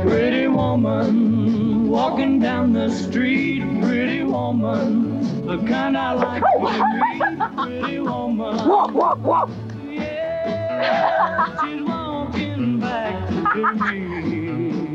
Pretty woman walking down the street. Pretty woman, the kind I like to meet. Pretty woman. Yeah, she's walking back to me.